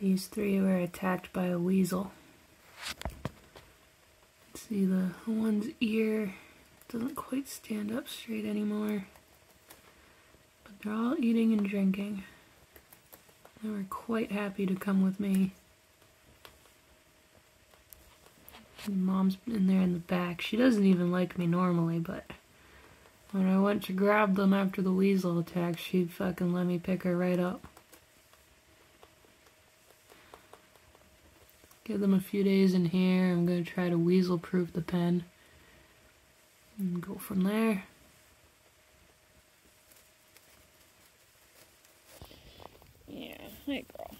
These three were attacked by a weasel. See the one's ear doesn't quite stand up straight anymore. But they're all eating and drinking. They were quite happy to come with me. And mom's in there in the back. She doesn't even like me normally, but when I went to grab them after the weasel attack, she'd fucking let me pick her right up. Give them a few days in here. I'm going to try to weasel proof the pen. And go from there. Yeah, hey girl.